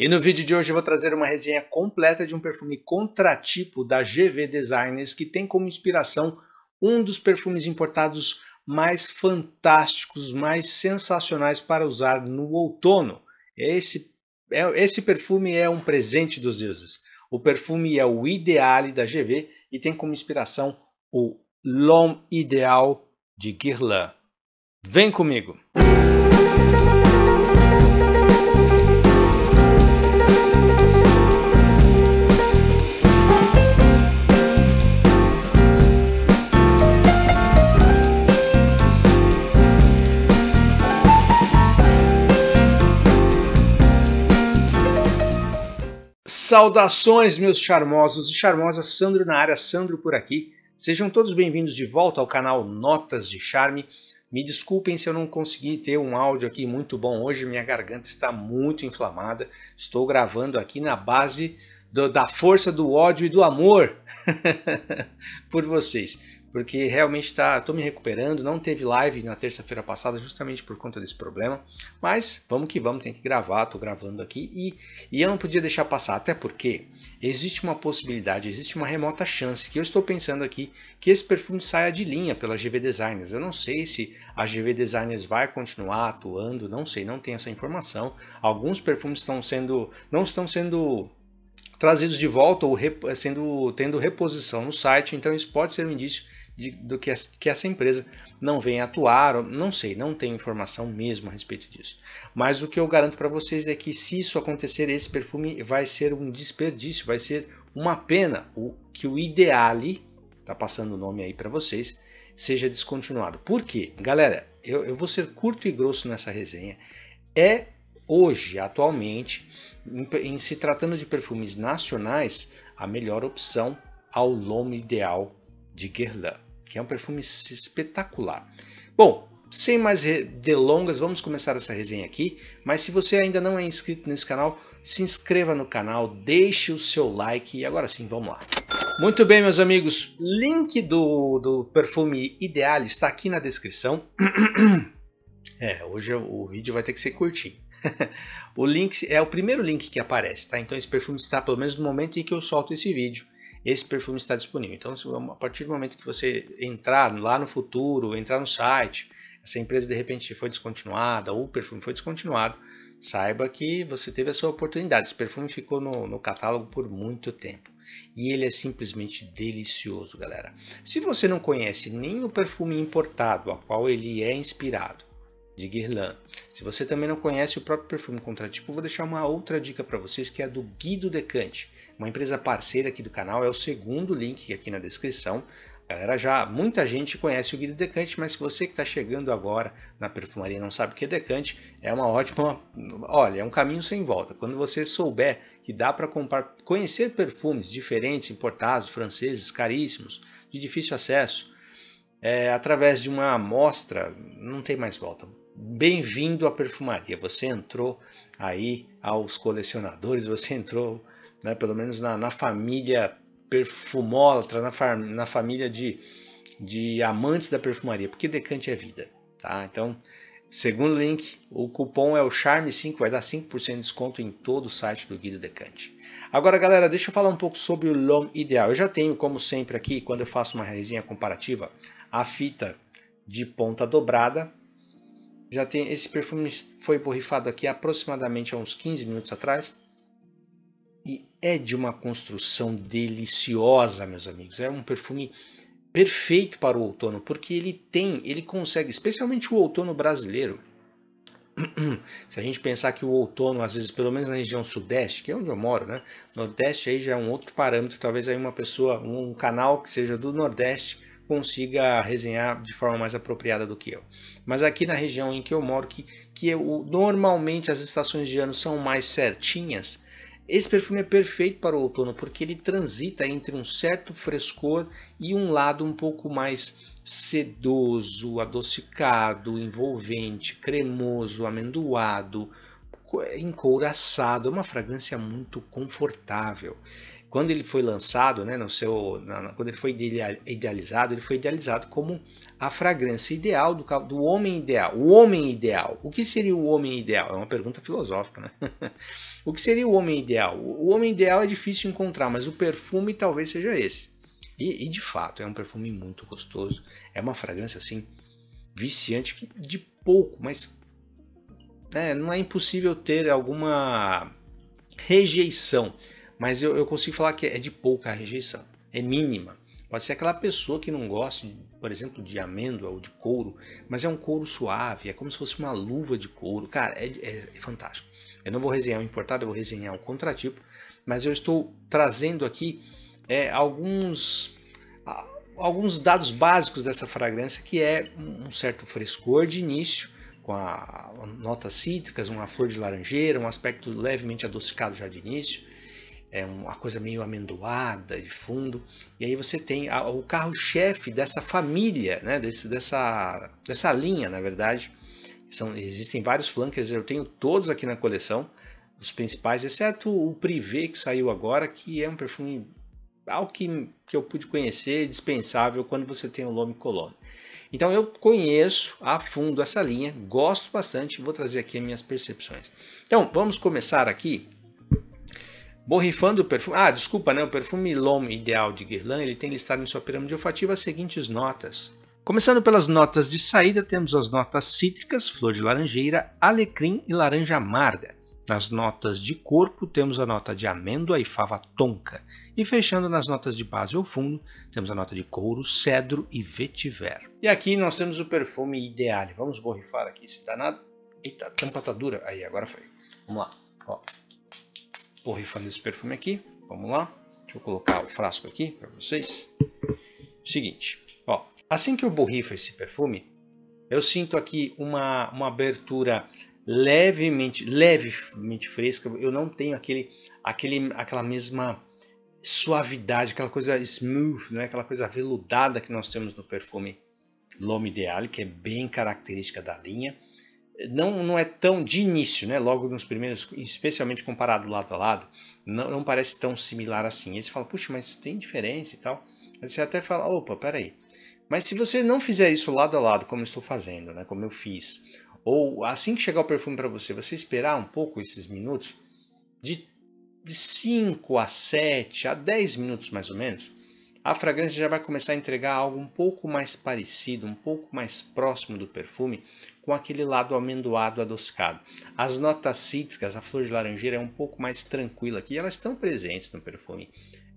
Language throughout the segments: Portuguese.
E no vídeo de hoje eu vou trazer uma resenha completa de um perfume contratipo da GV Designers que tem como inspiração um dos perfumes importados mais fantásticos, mais sensacionais para usar no outono. Esse, é, esse perfume é um presente dos deuses. O perfume é o Ideale da GV e tem como inspiração o L'Homme Ideal de Guerlain. Vem comigo! Saudações, meus charmosos e charmosas, Sandro na área, Sandro por aqui. Sejam todos bem-vindos de volta ao canal Notas de Charme. Me desculpem se eu não consegui ter um áudio aqui muito bom hoje, minha garganta está muito inflamada. Estou gravando aqui na base do, da força do ódio e do amor por vocês porque realmente tá, tô me recuperando, não teve live na terça-feira passada justamente por conta desse problema, mas vamos que vamos, tem que gravar, tô gravando aqui e, e eu não podia deixar passar, até porque existe uma possibilidade, existe uma remota chance que eu estou pensando aqui que esse perfume saia de linha pela GV Designers. Eu não sei se a GV Designers vai continuar atuando, não sei, não tenho essa informação. Alguns perfumes estão sendo, não estão sendo trazidos de volta ou sendo tendo reposição no site, então isso pode ser um indício de, do que, que essa empresa não vem atuar, não sei, não tenho informação mesmo a respeito disso. Mas o que eu garanto para vocês é que se isso acontecer, esse perfume vai ser um desperdício, vai ser uma pena o que o Ideale, tá passando o nome aí para vocês, seja descontinuado. Por quê? Galera, eu, eu vou ser curto e grosso nessa resenha. É hoje, atualmente, em, em se tratando de perfumes nacionais, a melhor opção ao L'Homme Ideal de Guerlain que é um perfume espetacular. Bom, sem mais delongas, vamos começar essa resenha aqui. Mas se você ainda não é inscrito nesse canal, se inscreva no canal, deixe o seu like e agora sim, vamos lá. Muito bem, meus amigos, link do, do perfume Ideal está aqui na descrição. É, hoje o vídeo vai ter que ser curtinho. o link é o primeiro link que aparece, tá? Então esse perfume está pelo menos no momento em que eu solto esse vídeo esse perfume está disponível. Então, a partir do momento que você entrar lá no futuro, entrar no site, essa empresa de repente foi descontinuada ou o perfume foi descontinuado, saiba que você teve a sua oportunidade. Esse perfume ficou no, no catálogo por muito tempo. E ele é simplesmente delicioso, galera. Se você não conhece nem o perfume importado a qual ele é inspirado, de Guerlain. Se você também não conhece o próprio perfume Contratipo, vou deixar uma outra dica para vocês que é do Guido Decante, uma empresa parceira aqui do canal, é o segundo link aqui na descrição. Galera, já muita gente conhece o Guido Decante, mas se você que está chegando agora na perfumaria não sabe o que é Decante, é uma ótima, olha, é um caminho sem volta. Quando você souber que dá para conhecer perfumes diferentes, importados, franceses, caríssimos, de difícil acesso, é, através de uma amostra, não tem mais volta. Bem-vindo à perfumaria. Você entrou aí aos colecionadores, você entrou, né, pelo menos na, na família perfumólatra, na, na família de, de amantes da perfumaria, porque decante é vida, tá? Então, segundo link, o cupom é o Charme5, vai dar 5% de desconto em todo o site do Guido Decante. Agora, galera, deixa eu falar um pouco sobre o L'Homme Ideal. Eu já tenho, como sempre aqui, quando eu faço uma resenha comparativa, a fita de ponta dobrada já tem esse perfume foi borrifado aqui aproximadamente há uns 15 minutos atrás. E é de uma construção deliciosa, meus amigos. É um perfume perfeito para o outono, porque ele tem, ele consegue, especialmente o outono brasileiro. Se a gente pensar que o outono, às vezes, pelo menos na região sudeste, que é onde eu moro, né? Nordeste aí já é um outro parâmetro, talvez aí uma pessoa, um canal que seja do Nordeste consiga resenhar de forma mais apropriada do que eu. Mas aqui na região em que eu moro, que, que eu, normalmente as estações de ano são mais certinhas, esse perfume é perfeito para o outono porque ele transita entre um certo frescor e um lado um pouco mais sedoso, adocicado, envolvente, cremoso, amendoado, encouraçado, é uma fragrância muito confortável. Quando ele foi lançado, né, no seu, na, quando ele foi idealizado, ele foi idealizado como a fragrância ideal do, do homem ideal. O homem ideal. O que seria o homem ideal? É uma pergunta filosófica, né? o que seria o homem ideal? O homem ideal é difícil encontrar, mas o perfume talvez seja esse. E, e de fato, é um perfume muito gostoso. É uma fragrância assim viciante de pouco, mas é, não é impossível ter alguma rejeição mas eu, eu consigo falar que é de pouca rejeição, é mínima. Pode ser aquela pessoa que não gosta, por exemplo, de amêndoa ou de couro, mas é um couro suave, é como se fosse uma luva de couro. Cara, é, é, é fantástico. Eu não vou resenhar o importado, eu vou resenhar o contratipo, mas eu estou trazendo aqui é, alguns, alguns dados básicos dessa fragrância, que é um certo frescor de início, com a, notas cítricas, uma flor de laranjeira, um aspecto levemente adocicado já de início, é uma coisa meio amendoada de fundo. E aí você tem a, o carro-chefe dessa família, né, desse, dessa, dessa linha, na verdade. São, existem vários flankers, eu tenho todos aqui na coleção, os principais, exceto o Privé que saiu agora, que é um perfume algo que, que eu pude conhecer, dispensável quando você tem o L'Homme Cologne. Então eu conheço a fundo essa linha, gosto bastante, vou trazer aqui as minhas percepções. Então vamos começar aqui Borrifando o perfume. Ah, desculpa, né? O perfume L'Homme Ideal de Guerlain ele tem listado em sua pirâmide olfativa as seguintes notas. Começando pelas notas de saída, temos as notas cítricas, flor de laranjeira, alecrim e laranja amarga. Nas notas de corpo, temos a nota de amêndoa e fava tonka. E fechando nas notas de base ou fundo, temos a nota de couro, cedro e vetiver. E aqui nós temos o perfume Ideale. Vamos borrifar aqui se nada. Eita, a tampa tá dura. Aí, agora foi. Vamos lá. Ó borrifando esse perfume aqui. Vamos lá. Deixa eu colocar o frasco aqui para vocês. Seguinte, ó, assim que eu borrifo esse perfume, eu sinto aqui uma, uma abertura levemente, levemente fresca. Eu não tenho aquele, aquele, aquela mesma suavidade, aquela coisa smooth, né? aquela coisa veludada que nós temos no perfume L'Homme Ideal, que é bem característica da linha não, não é tão de início, né? logo nos primeiros, especialmente comparado lado a lado, não, não parece tão similar assim. Aí você fala, puxa, mas tem diferença e tal. Aí você até fala, opa, peraí. Mas se você não fizer isso lado a lado, como eu estou fazendo, né? como eu fiz, ou assim que chegar o perfume para você, você esperar um pouco esses minutos, de 5 a 7 a 10 minutos mais ou menos, a fragrância já vai começar a entregar algo um pouco mais parecido, um pouco mais próximo do perfume, com aquele lado amendoado adocicado. As notas cítricas, a flor de laranjeira é um pouco mais tranquila aqui, elas estão presentes no perfume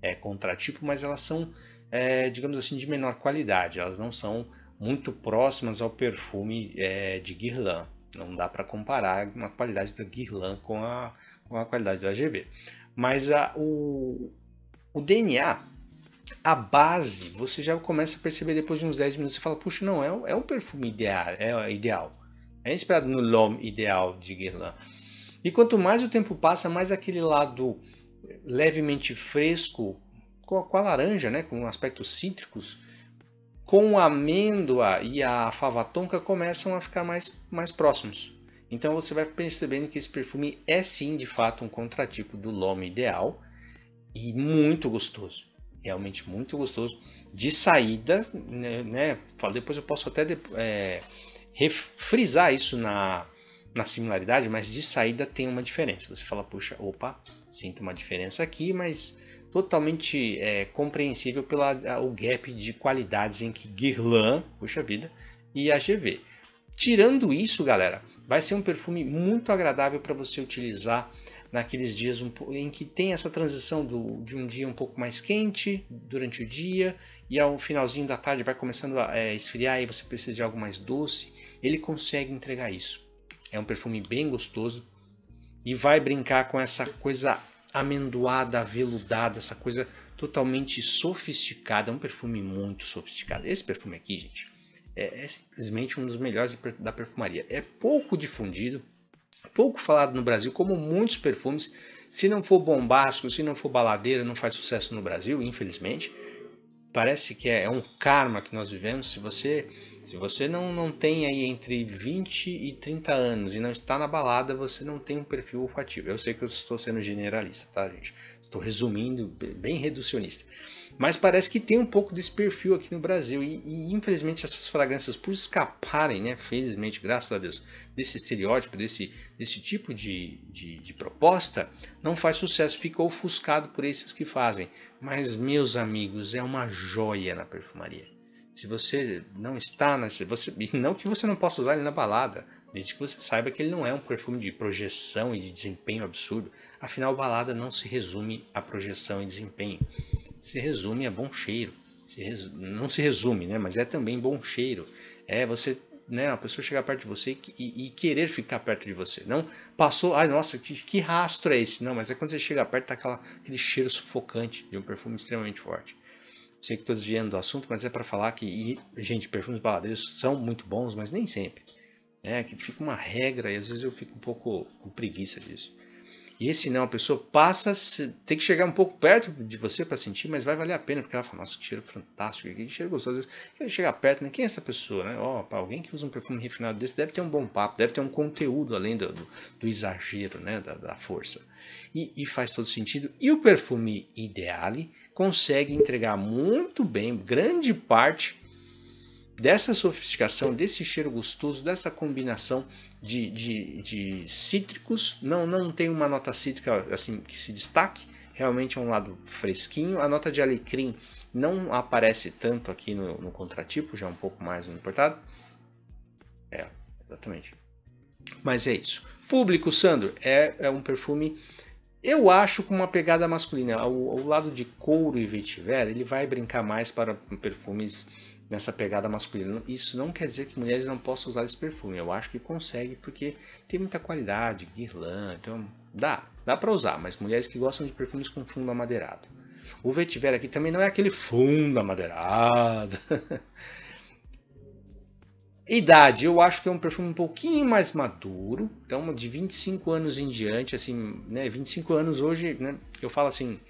é, contratipo, mas elas são, é, digamos assim, de menor qualidade, elas não são muito próximas ao perfume é, de Guerlain. Não dá para comparar a qualidade da Guerlain com a, com a qualidade do AGV. Mas a, o, o DNA a base você já começa a perceber depois de uns 10 minutos. Você fala, puxa, não, é, é um perfume ideal, é ideal. É inspirado no L'Homme Ideal de Guerlain. E quanto mais o tempo passa, mais aquele lado levemente fresco, com a, com a laranja, né, com aspectos cítricos, com a amêndoa e a fava tonka começam a ficar mais, mais próximos. Então você vai percebendo que esse perfume é sim, de fato, um contratipo do L'Homme Ideal e muito gostoso realmente muito gostoso. De saída, né, né depois eu posso até é, refrisar isso na, na similaridade, mas de saída tem uma diferença. Você fala, puxa, opa, sinto uma diferença aqui, mas totalmente é, compreensível pelo gap de qualidades em que Guerlain, puxa vida, e AGV. Tirando isso, galera, vai ser um perfume muito agradável para você utilizar naqueles dias um, em que tem essa transição do, de um dia um pouco mais quente durante o dia e ao finalzinho da tarde vai começando a é, esfriar e você precisa de algo mais doce, ele consegue entregar isso. É um perfume bem gostoso e vai brincar com essa coisa amendoada, aveludada, essa coisa totalmente sofisticada. É um perfume muito sofisticado. Esse perfume aqui, gente, é, é simplesmente um dos melhores da perfumaria. É pouco difundido, pouco falado no Brasil, como muitos perfumes. Se não for bombástico, se não for baladeira, não faz sucesso no Brasil, infelizmente. parece que é, é um karma que nós vivemos. Se você, se você não, não tem aí entre 20 e 30 anos e não está na balada, você não tem um perfil olfativo. Eu sei que eu estou sendo generalista, tá, gente? Estou resumindo, bem reducionista. Mas parece que tem um pouco desse perfil aqui no Brasil. E, e, infelizmente essas fragrâncias, por escaparem, né? Felizmente, graças a Deus, desse estereótipo, desse, desse tipo de, de, de proposta, não faz sucesso, fica ofuscado por esses que fazem. Mas, meus amigos, é uma joia na perfumaria. Se você não está, você, não que você não possa usar ele na balada, desde que você saiba que ele não é um perfume de projeção e de desempenho absurdo. Afinal, balada não se resume a projeção e desempenho se resume a bom cheiro. Se. Não se resume, né? Mas é também bom cheiro. É você, né? A pessoa chegar perto de você e, e querer ficar perto de você. Não passou, ai nossa, que, que, rastro é esse? Não, mas é quando você chega perto, tá aquela, aquele cheiro sufocante de um perfume extremamente forte. Sei que estou desviando do assunto, mas é para falar que, e, gente, perfumes baladeiros são muito bons, mas nem sempre. É que fica uma regra e às vezes eu fico um pouco com preguiça disso. E esse não, a pessoa passa, tem que chegar um pouco perto de você para sentir, mas vai valer a pena, porque ela fala, nossa, que cheiro fantástico, que cheiro gostoso. Quer chegar perto, né? Quem é essa pessoa, né? Ó, oh, alguém que usa um perfume refinado desse deve ter um bom papo, deve ter um conteúdo além do, do, do exagero, né? Da, da força. E, e, faz todo sentido. E o perfume Ideale consegue entregar muito bem, grande parte dessa sofisticação, desse cheiro gostoso, dessa combinação de, de, de, cítricos. Não, não tem uma nota cítrica assim que se destaque. Realmente é um lado fresquinho. A nota de alecrim não aparece tanto aqui no, no contratipo, já é um pouco mais no importado. É, exatamente. Mas é isso. Público, Sandro, é, é um perfume, eu acho, com uma pegada masculina. O, o lado de couro e vetiver, ele vai brincar mais para perfumes nessa pegada masculina. Isso não quer dizer que mulheres não possam usar esse perfume. Eu acho que consegue porque tem muita qualidade, guirlã, então dá, dá para usar, mas mulheres que gostam de perfumes com fundo amadeirado. O vetiver aqui também não é aquele fundo amadeirado. Idade, eu acho que é um perfume um pouquinho mais maduro, então de 25 anos em diante, assim, né, 25 anos hoje, né, eu falo assim,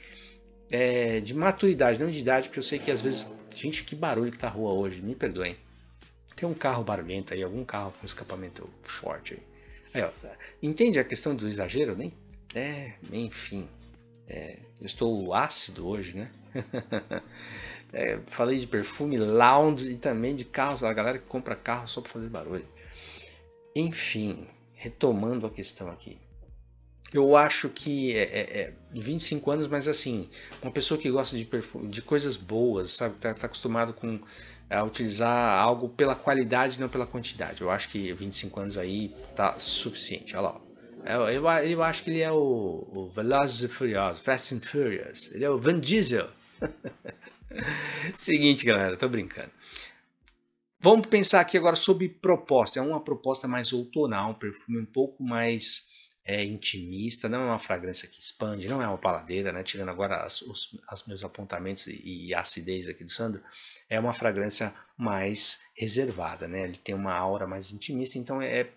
é, de maturidade, não de idade, porque eu sei que às vezes Gente, que barulho que tá a rua hoje, me perdoem. Tem um carro barulhento aí, algum carro com escapamento forte aí. aí ó, entende a questão do exagero? Nem, é, enfim. É, eu estou ácido hoje, né? é, falei de perfume, lounge e também de carros, a galera que compra carro só para fazer barulho. Enfim, retomando a questão aqui. Eu acho que é, é, é 25 anos, mas assim, uma pessoa que gosta de, de coisas boas, sabe, tá, tá acostumado com a utilizar algo pela qualidade, não pela quantidade. Eu acho que 25 anos aí tá suficiente. Olha lá. Eu, eu, eu acho que ele é o, o Velozes e Furiosos, Fast and Furious. Ele é o Van Diesel. Seguinte, galera, tô brincando. Vamos pensar aqui agora sobre proposta. É uma proposta mais outonal, um perfume um pouco mais é intimista, não é uma fragrância que expande, não é uma paladeira, né? Tirando agora as, os as meus apontamentos e, e acidez aqui do Sandro, é uma fragrância mais reservada, né? Ele tem uma aura mais intimista, então é, é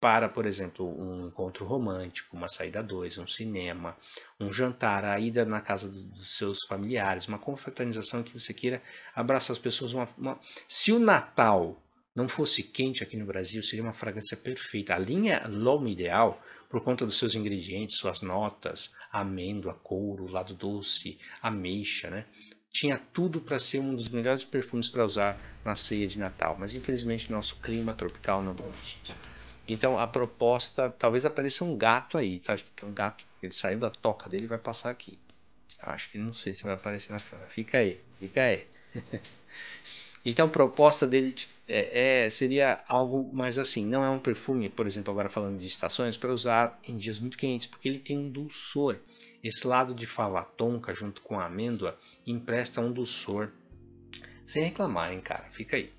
para, por exemplo, um encontro romântico, uma saída a dois, um cinema, um jantar, a ida na casa dos seus familiares, uma confraternização que você queira abraçar as pessoas. Uma, uma... Se o Natal não fosse quente aqui no Brasil, seria uma fragrância perfeita. A linha L'Homme Ideal por conta dos seus ingredientes, suas notas, amêndoa, couro, lado doce, ameixa, né? Tinha tudo para ser um dos melhores perfumes para usar na ceia de Natal, mas infelizmente nosso clima tropical não permite. Então a proposta, talvez apareça um gato aí, tá? Um gato, ele saiu da toca dele e vai passar aqui. Acho que não sei se vai aparecer na Fica aí, fica aí. Então a proposta dele é, é, seria algo mais assim. Não é um perfume, por exemplo, agora falando de estações, para usar em dias muito quentes, porque ele tem um dulçor. Esse lado de fava tonka junto com a amêndoa empresta um dulçor. Sem reclamar, hein, cara? Fica aí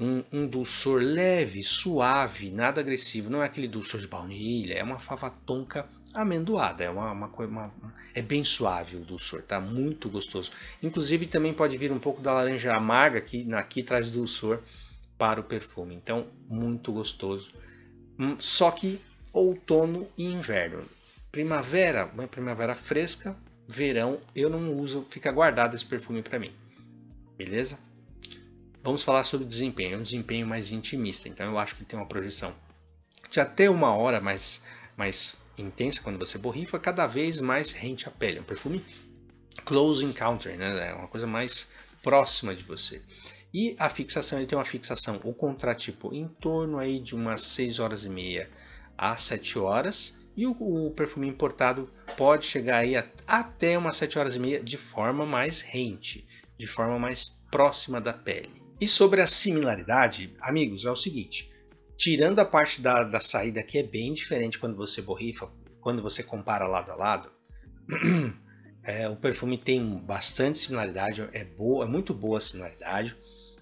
um, um dulçor leve, suave, nada agressivo. Não é aquele dulçor de baunilha, é uma fava tonka amendoada. É uma, uma, uma, é bem suave o dulçor, tá? Muito gostoso. Inclusive também pode vir um pouco da laranja amarga que aqui traz dulçor para o perfume. Então muito gostoso. Hum, só que outono e inverno. Primavera, uma primavera fresca, verão eu não uso, fica guardado esse perfume para mim. Beleza? Vamos falar sobre desempenho, é um desempenho mais intimista, então eu acho que tem uma projeção de até uma hora mais, mais intensa quando você borrifa, cada vez mais rente à pele. É um perfume close encounter, né? É uma coisa mais próxima de você. E a fixação, ele tem uma fixação, o contratipo em torno aí de umas 6 horas e meia a 7 horas. E o, o perfume importado pode chegar aí a, até umas 7 horas e meia de forma mais rente, de forma mais próxima da pele. E sobre a similaridade, amigos, é o seguinte: tirando a parte da, da saída que é bem diferente quando você borrifa, quando você compara lado a lado, é, o perfume tem bastante similaridade, é boa, é muito boa a similaridade.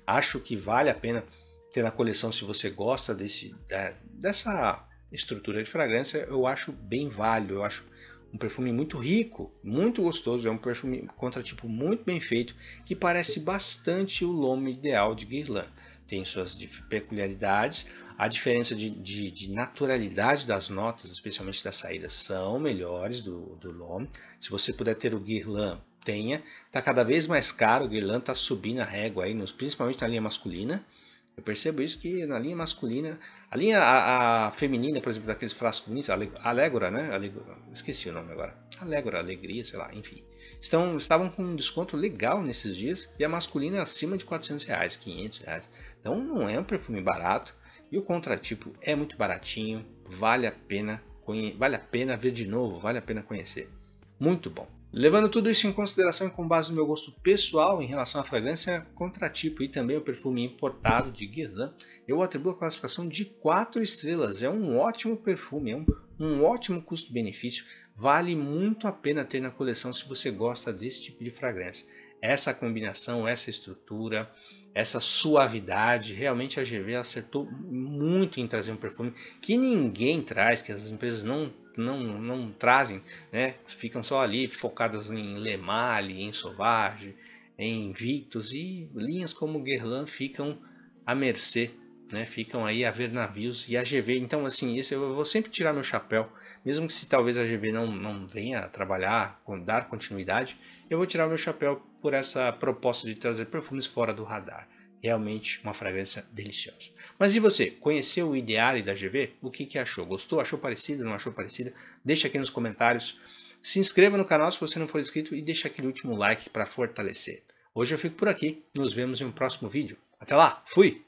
Acho que vale a pena ter na coleção se você gosta desse, da, dessa estrutura de fragrância. Eu acho bem válido, eu acho um perfume muito rico, muito gostoso, é um perfume contratipo muito bem feito, que parece bastante o L'Homme Ideal de Guerlain. Tem suas peculiaridades, a diferença de, de, de, naturalidade das notas, especialmente das saídas, são melhores do, do L'Homme. Se você puder ter o Guerlain, tenha. Está cada vez mais caro, o Guerlain está subindo a régua, aí, principalmente na linha masculina. Eu percebo isso que na linha masculina, a linha a, a feminina, por exemplo, daqueles frascos Alégora, né? Esqueci o nome agora. Alégora, Alegria, sei lá, enfim. Estão, estavam com um desconto legal nesses dias e a masculina acima de 400 reais, 500 reais. Então não é um perfume barato e o contratipo é muito baratinho, vale a pena, vale a pena ver de novo, vale a pena conhecer. Muito bom. Levando tudo isso em consideração e com base no meu gosto pessoal em relação à fragrância contratipo e também o perfume importado de Guerlain, eu atribuo a classificação de 4 estrelas. É um ótimo perfume, é um, um ótimo custo-benefício. Vale muito a pena ter na coleção se você gosta desse tipo de fragrância. Essa combinação, essa estrutura, essa suavidade, realmente a GV acertou muito em trazer um perfume que ninguém traz, que as empresas não não, não trazem, né? ficam só ali focadas em Le Male, em Sauvage, em Victus e linhas como Guerlain ficam à mercê, né? ficam aí a ver navios e a GV. Então, assim, isso eu vou sempre tirar meu chapéu, mesmo que se talvez a GV não, não venha trabalhar, dar continuidade, eu vou tirar meu chapéu por essa proposta de trazer perfumes fora do radar. Realmente uma fragrância deliciosa. Mas e você? Conheceu o Ideale da GV? O que, que achou? Gostou? Achou parecida? Não achou parecida? Deixa aqui nos comentários. Se inscreva no canal se você não for inscrito e deixa aquele último like para fortalecer. Hoje eu fico por aqui. Nos vemos em um próximo vídeo. Até lá. Fui!